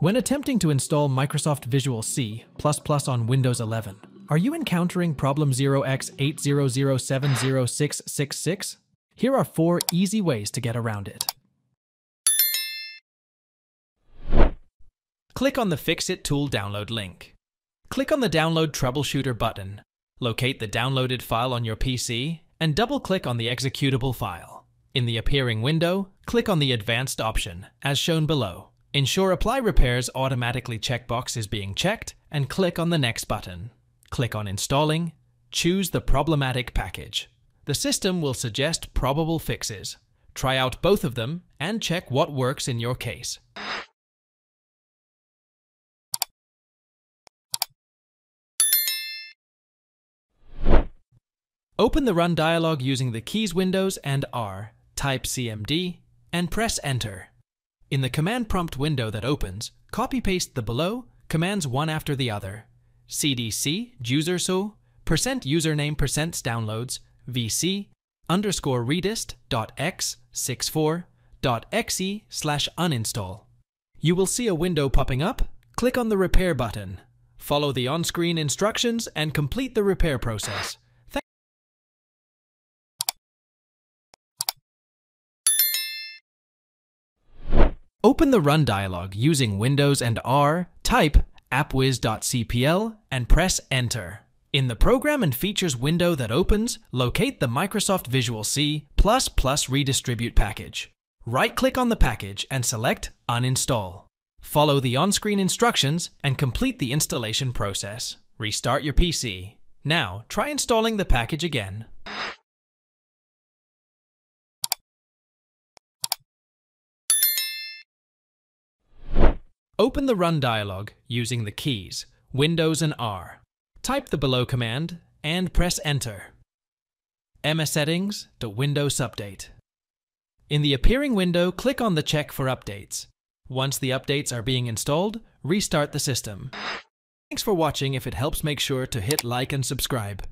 When attempting to install Microsoft Visual C++ on Windows 11, are you encountering problem 0x80070666? Here are four easy ways to get around it. Click on the Fix-It Tool download link. Click on the Download Troubleshooter button. Locate the downloaded file on your PC and double-click on the executable file. In the appearing window, click on the Advanced option, as shown below. Ensure Apply Repairs automatically checkbox is being checked and click on the Next button. Click on Installing, choose the problematic package. The system will suggest probable fixes. Try out both of them and check what works in your case. Open the Run dialog using the Keys windows and R, type CMD, and press Enter. In the command prompt window that opens, copy-paste the below commands one after the other. cdc userso percent username percents downloads vc underscore redist dot x 64 dot exe slash uninstall. You will see a window popping up. Click on the repair button. Follow the on-screen instructions and complete the repair process. Open the Run dialog using Windows and R, type appwiz.cpl, and press Enter. In the Program and Features window that opens, locate the Microsoft Visual C++ Redistribute package. Right-click on the package and select Uninstall. Follow the on-screen instructions and complete the installation process. Restart your PC. Now, try installing the package again. Open the Run dialog using the keys Windows and R. Type the below command and press Enter. MS Settings to Windows Update. In the appearing window, click on the check for updates. Once the updates are being installed, restart the system. Thanks for watching. If it helps, make sure to hit like and subscribe.